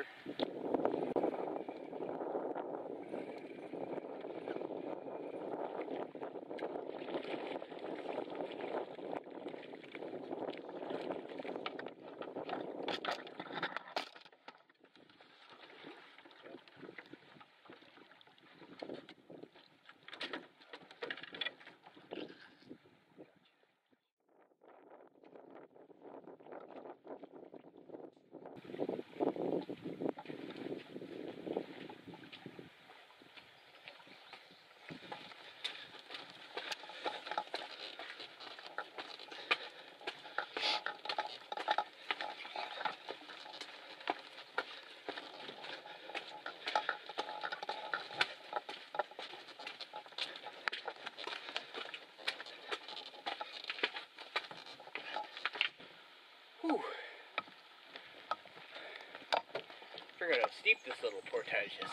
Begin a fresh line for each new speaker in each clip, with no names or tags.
Later. Forgot how steep this little portage is.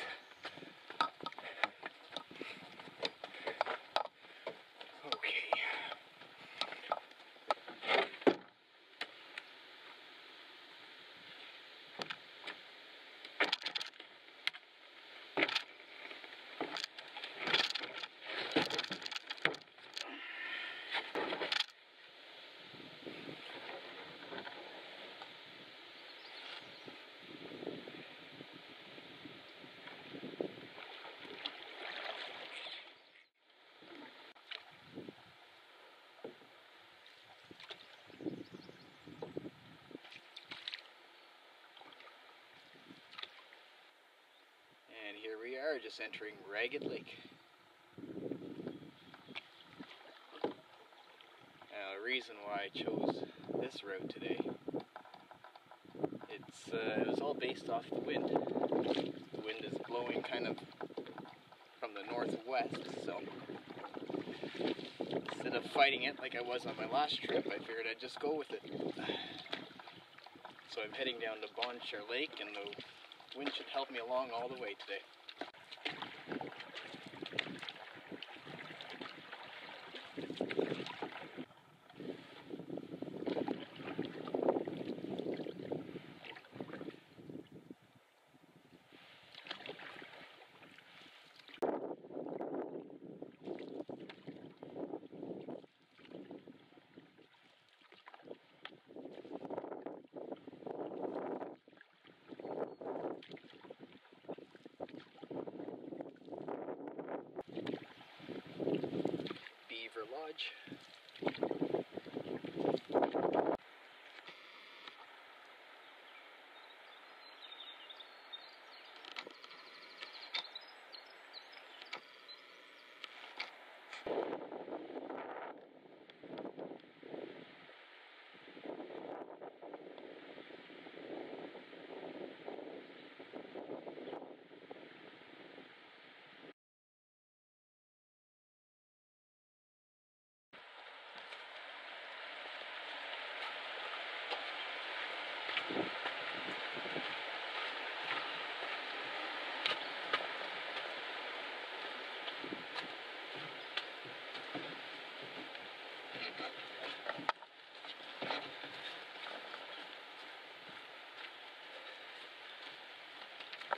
Okay. And here we are, just entering Ragged Lake. Now, the reason why I chose this route today, it's uh, it was all based off the wind. The wind is blowing kind of from the northwest, so instead of fighting it like I was on my last trip, I figured I'd just go with it. So I'm heading down to Bonnechere Lake, and the wind should help me along all the way today.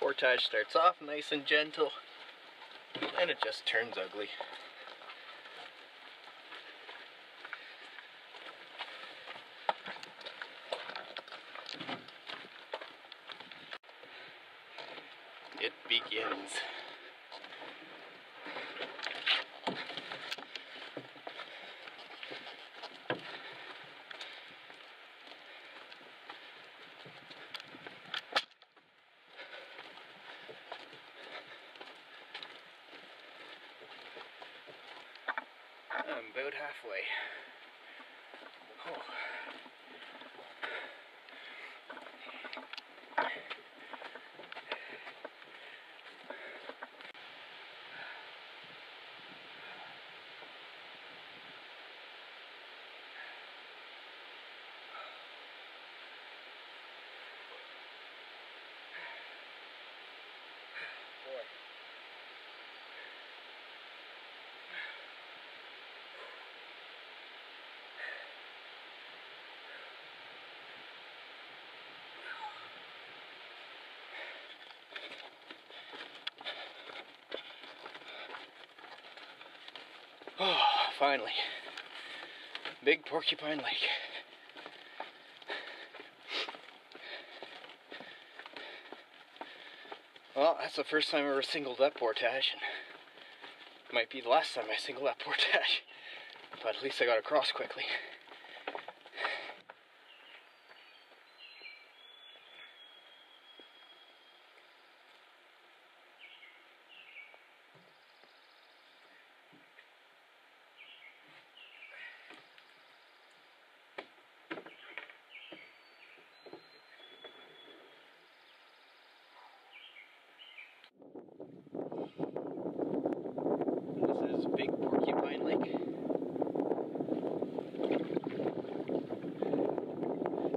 Portage starts off nice and gentle, and it just turns ugly. It begins. I'm about halfway. Oh. Boy. Oh, finally. Big Porcupine Lake. Well, that's the first time I ever singled up portage, and might be the last time I singled up portage. But at least I got across quickly. This is Big Porcupine Lake.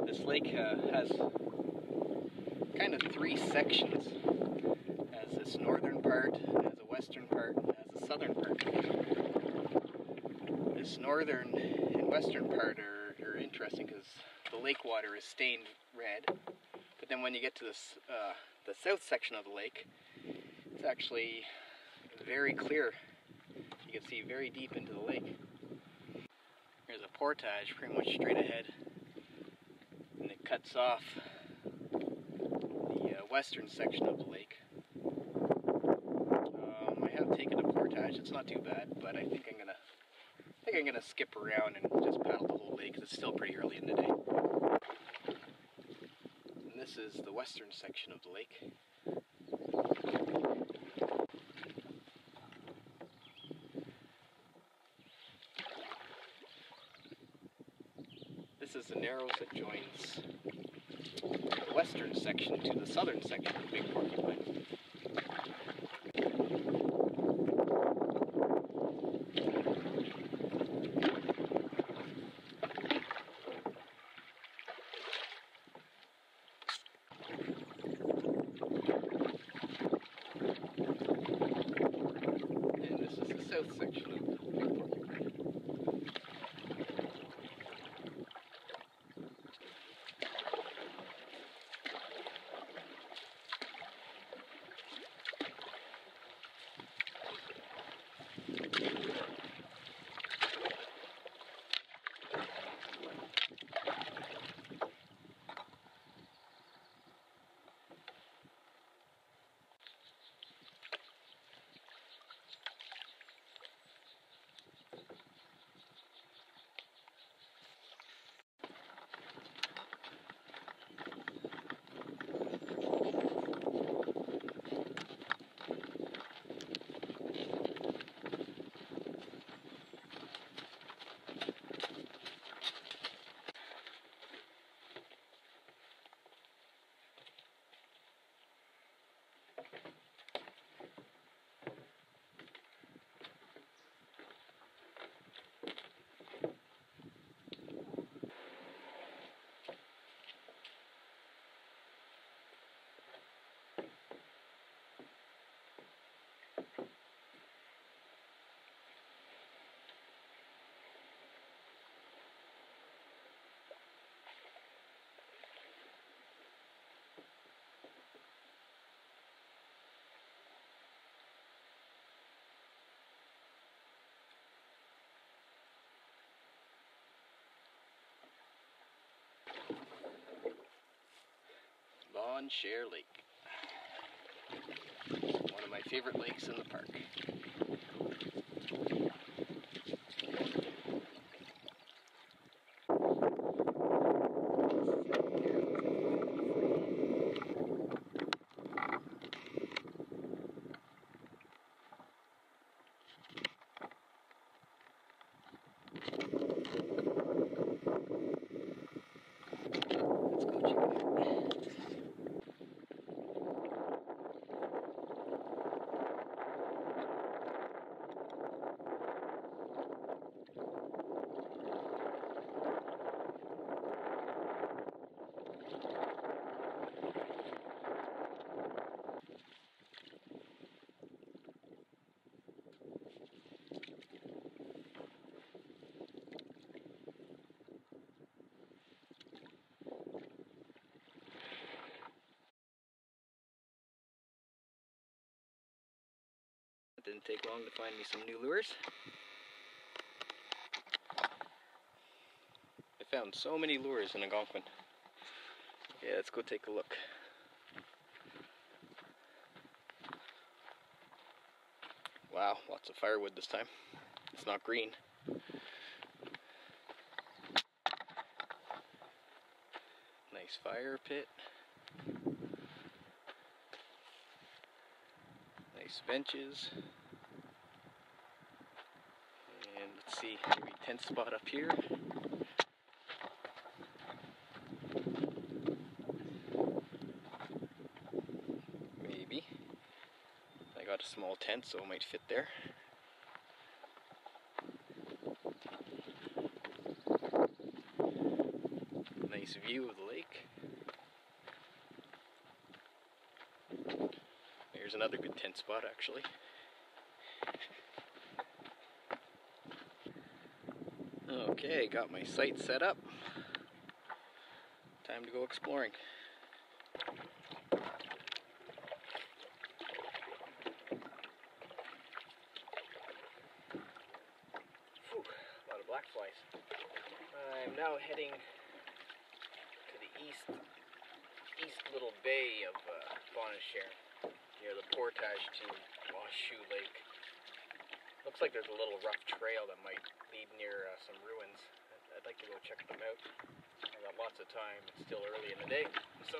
This lake uh, has kind of three sections. It has this northern part, it has a western part, and has a southern part. This northern and western part are, are interesting because the lake water is stained red. But then when you get to this, uh, the south section of the lake, it's actually very clear. You can see very deep into the lake. There's a portage pretty much straight ahead cuts off the uh, western section of the lake. Um, I have taken a portage, it's not too bad, but I think I'm gonna I think I'm gonna skip around and just paddle the whole lake because it's still pretty early in the day. And this is the western section of the lake. This is the Narrows that joins western section to the southern section of Big Porcupine. Bonnechere Lake. One of my favorite lakes in the park. It didn't take long to find me some new lures. I found so many lures in Algonquin. Yeah, let's go take a look. Wow, lots of firewood this time. It's not green. Nice fire pit. Nice benches. And let's see, maybe tent spot up here. Maybe. I got a small tent, so it might fit there. Nice view of the lake. Here's another good tent spot actually. Okay, got my site set up. Time to go exploring. Whew, a lot of black flies. I'm now heading to the east east little bay of uh, Bonnechere, near the portage to Washoe Lake. Looks like there's a little rough trail that might lead near uh, some ruins. I'd like to go check them out. I got lots of time. It's still early in the day, so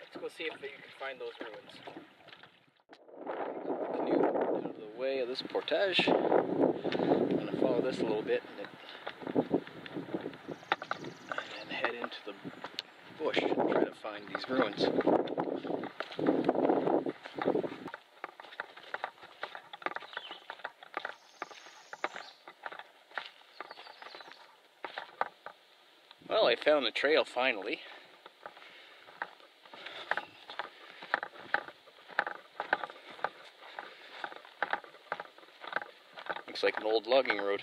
let's go see if you can find those ruins. Canoe out of the way of this portage. I'm gonna follow this a little bit and then, and then head into the bush and try to find these ruins. Found the trail finally. Looks like an old logging road.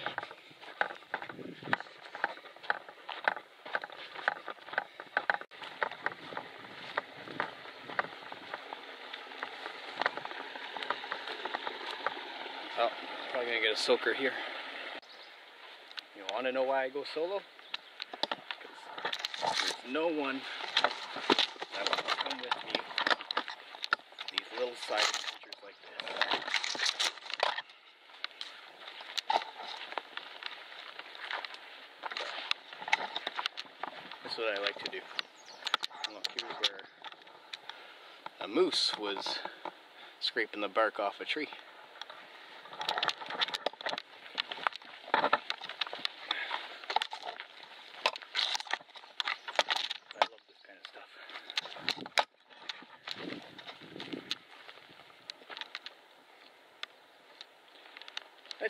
Oh, probably gonna get a soaker here. You wanna know why I go solo? No one that will come with me. These little side adventures like this. That's what I like to do. Look, here's where a moose was scraping the bark off a tree. I love this kind of stuff.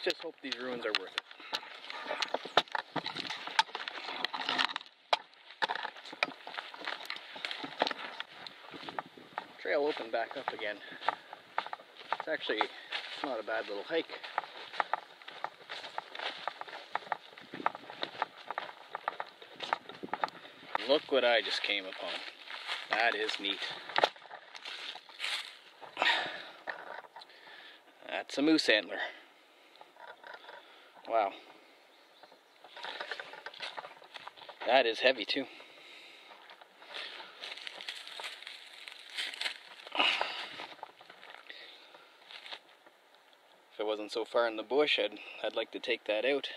Let's just hope these ruins are worth it. Trail opened back up again. It's actually not a bad little hike. Look what I just came upon. That is neat. That's a moose antler. Wow. That is heavy too. If it wasn't so far in the bush, I'd I'd like to take that out.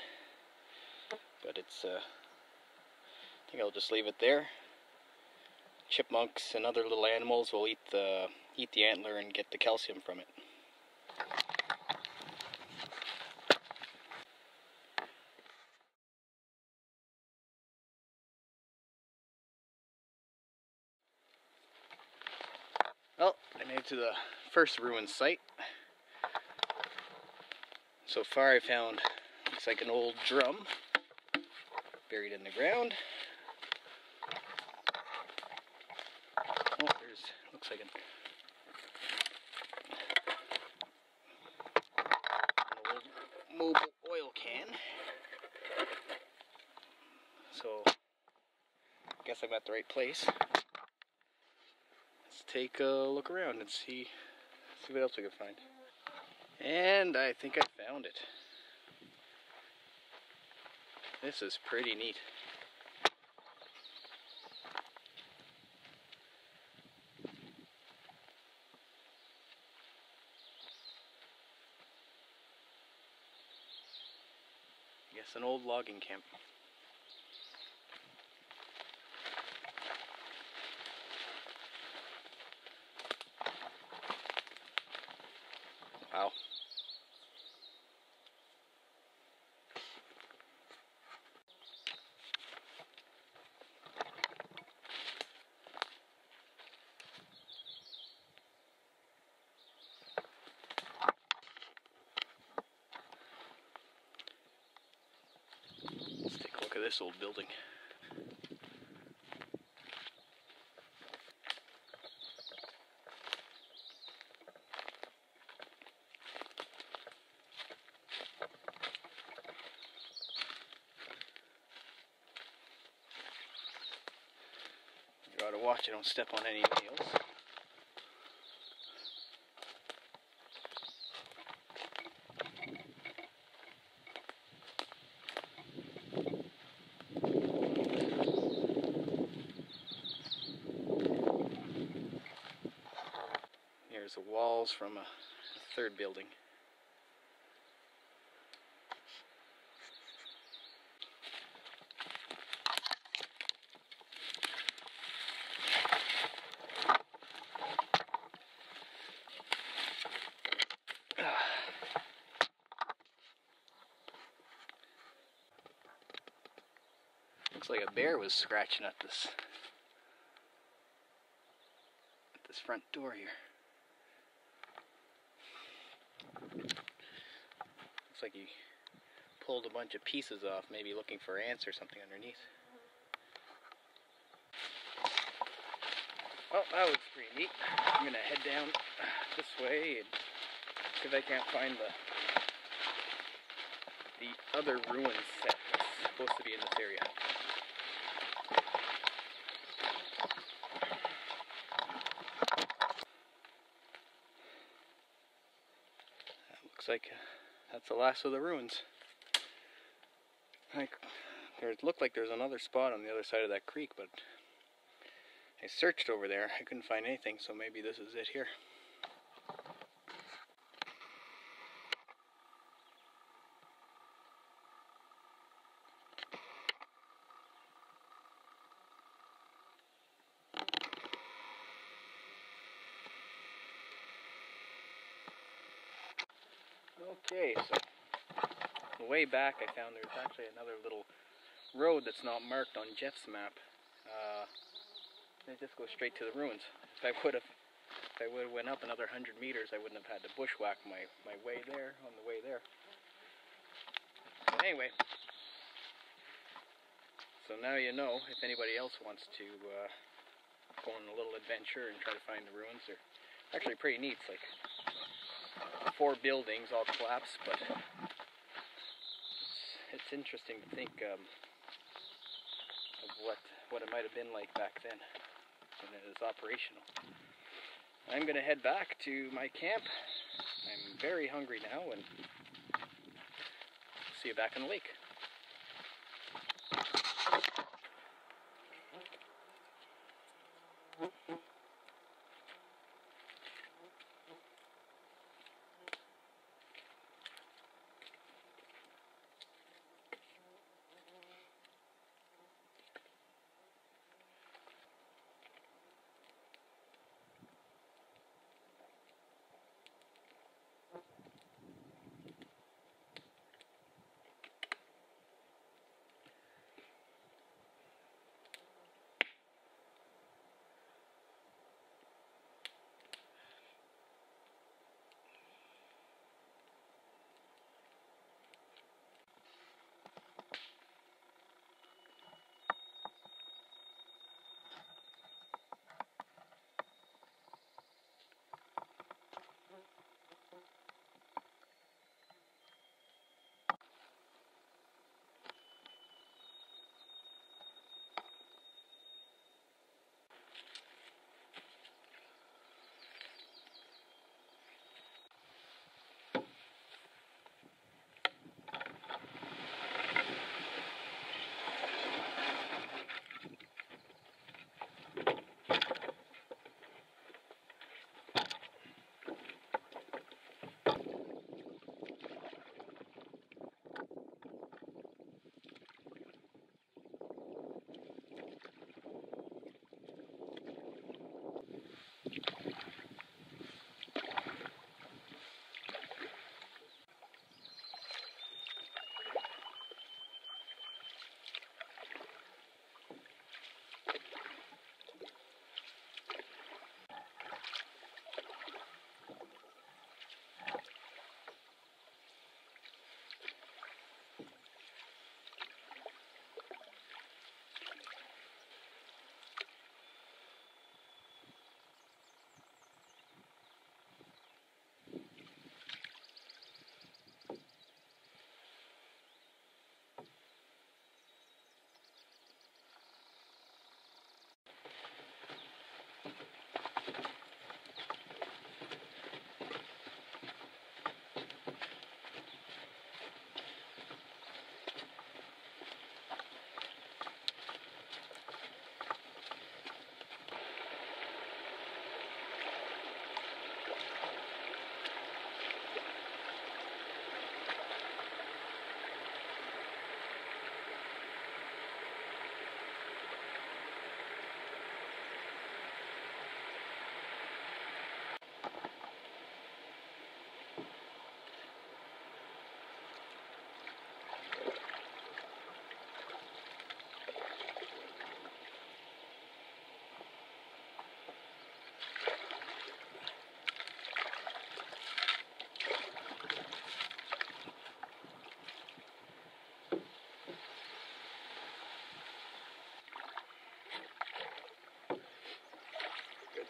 But it's uh I think I'll just leave it there. Chipmunks and other little animals will eat the eat the antler and get the calcium from it. To the first ruin site. So far I found looks like an old drum buried in the ground. Oh, there's looks like an, an old Mobil oil can. So I guess I'm at the right place. Take a look around and see see what else we can find. And I think I found it. This is pretty neat. Yes, an old logging camp. Wow. Let's take a look at this old building. I don't step on any nails. Here's the walls from a third building. Looks like a bear was scratching at this at this front door here. Looks like he pulled a bunch of pieces off, maybe looking for ants or something underneath. Well, that was pretty neat. I'm gonna head down this way and see if I can't find the the other ruin set that's supposed to be in this area. That looks like that's the last of the ruins. Like, there looked like there's another spot on the other side of that creek, but I searched over there. I couldn't find anything, so maybe this is it here. Okay, so way back I found there's actually another little road that's not marked on Jeff's map. Uh, it just goes straight to the ruins. If I would have if I would have went up another hundred meters I wouldn't have had to bushwhack my, my way there on the way there. But anyway. So now you know if anybody else wants to uh, go on a little adventure and try to find the ruins. They're actually pretty neat. It's like four buildings all collapsed, but it's, it's interesting to think um, of what what it might have been like back then when it was operational. I'm gonna head back to my camp. I'm very hungry now, and see you back in the lake.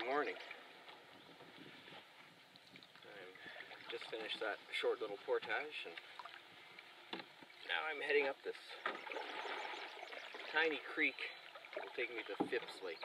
Morning. I just finished that short little portage and now I'm heading up this tiny creek will take me to Phipps Lake.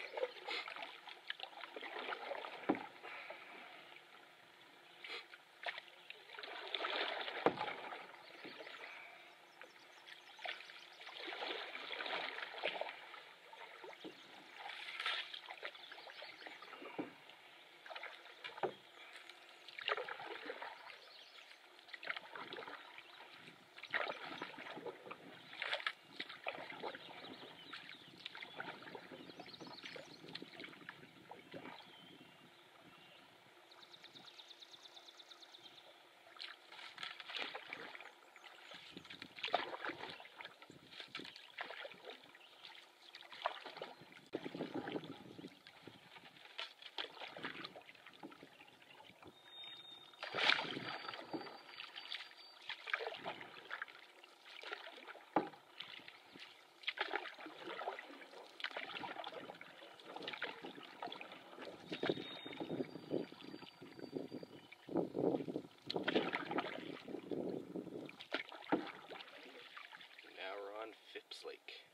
Now we're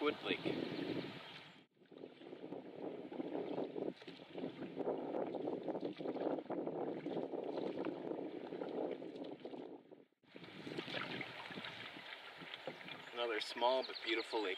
Lake. Another small but beautiful lake.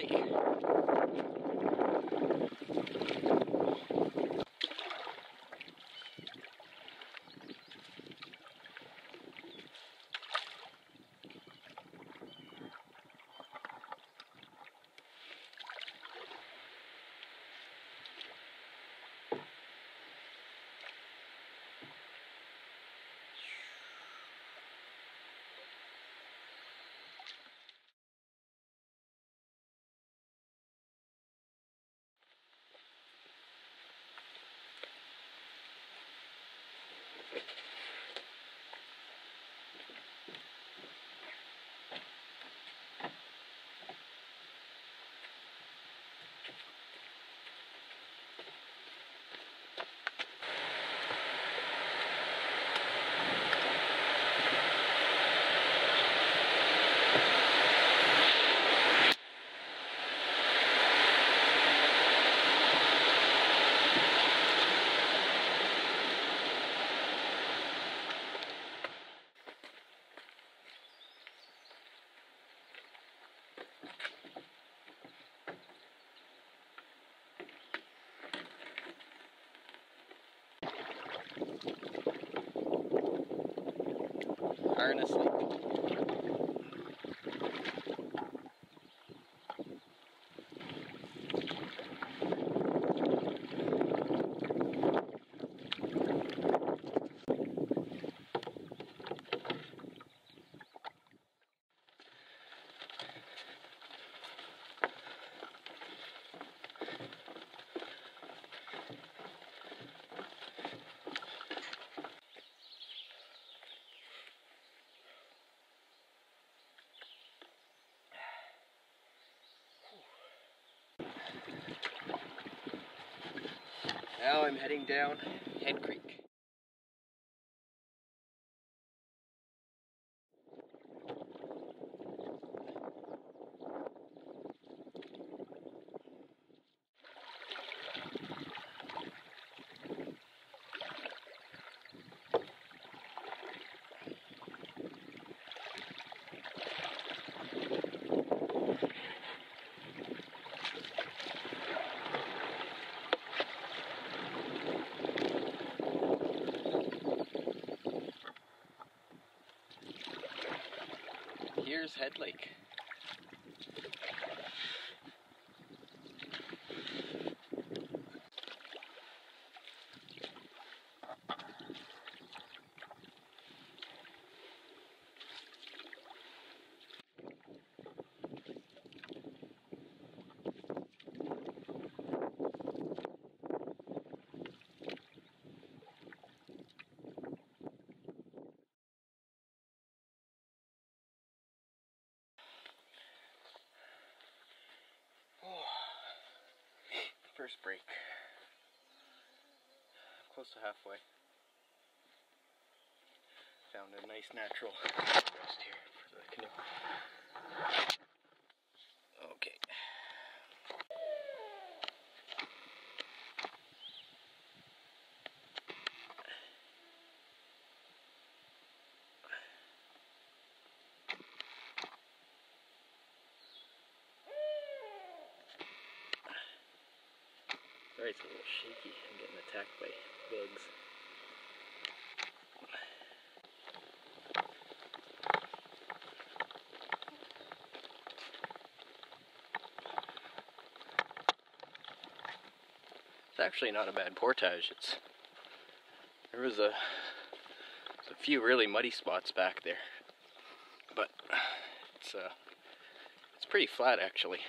Bye. Harness Lake. Now I'm heading down Head Creek. Here's Head Lake. First break. Close to halfway. Found a nice natural rest here for the canoe. Okay. Sorry, it's a little shaky. I'm getting attacked by bugs. It's actually not a bad portage. It's there was a a few really muddy spots back there, but it's uh it's pretty flat actually.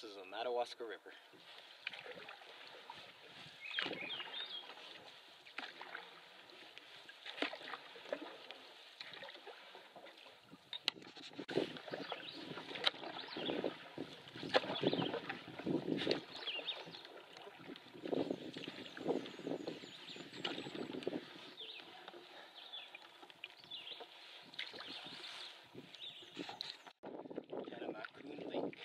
This is the Madawaska River. Tanamakoon Lake.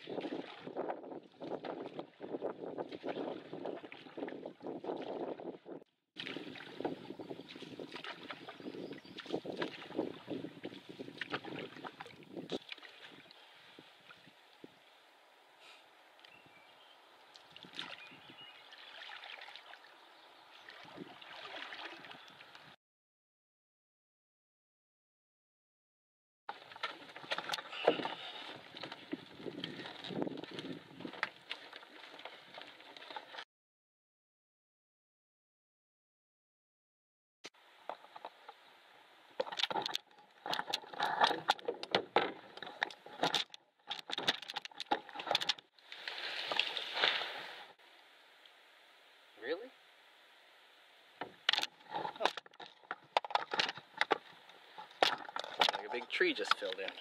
big tree just filled in.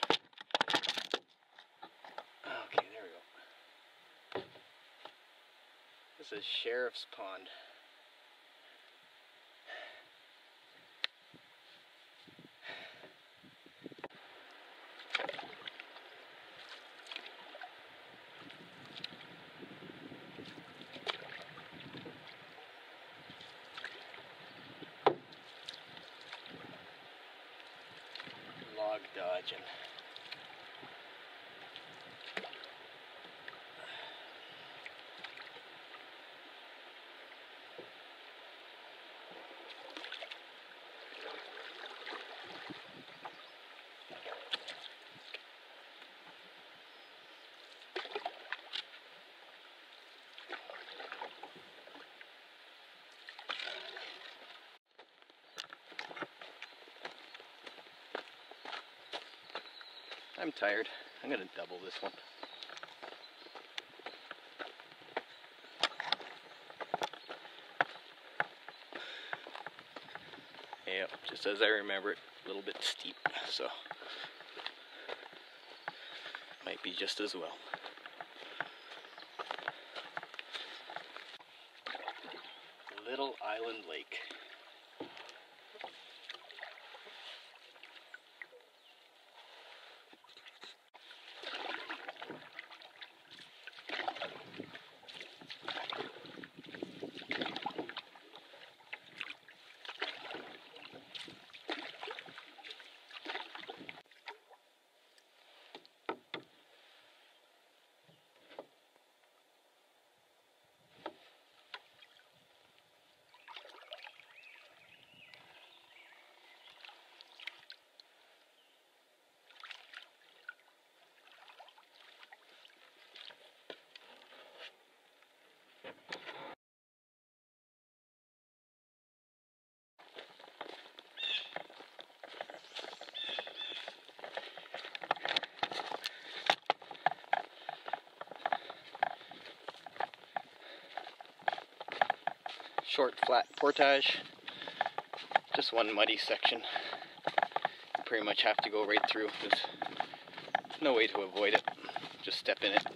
Okay, there we go. This is Sheriff's Pond. I'm tired. I'm gonna double this one. Yep, just as I remember it, a little bit steep, so might be just as well. Little Island Lake. Short flat portage. Just one muddy section. You pretty much have to go right through. There's no way to avoid it. Just step in it.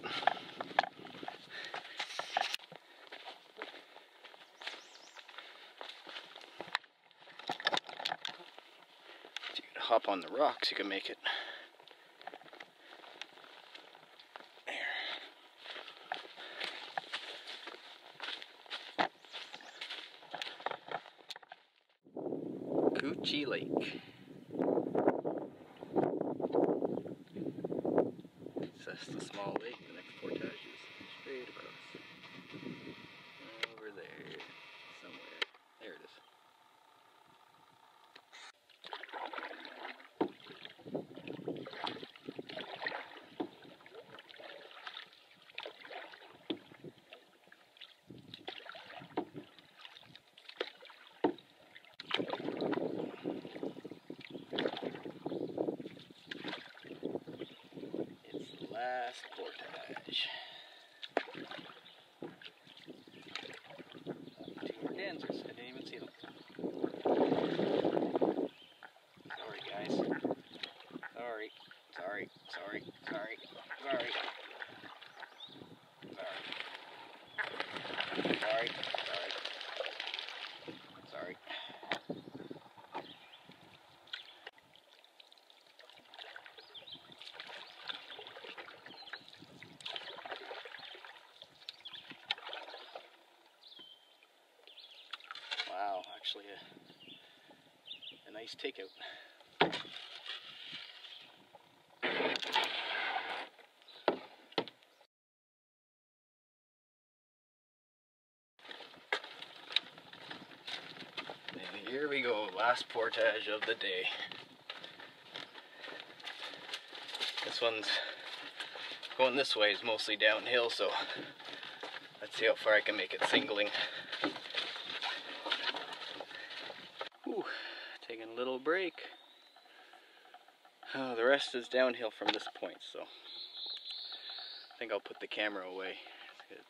Hop on the rocks, you can make it. Coochie Lake. That's the small lake. The next portage is straight across. Over there. Somewhere. There it is. It's the last portage. Actually a, a nice takeout. Here we go, last portage of the day. This one's going this way is mostly downhill, so let's see how far I can make it singling. Little break. Oh, the rest is downhill from this point, so I think I'll put the camera away. It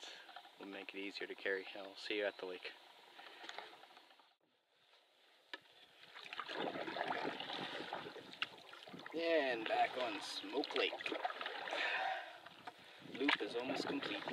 will make it easier to carry. I'll see you at the lake. And back on Smoke Lake. Loop is almost complete.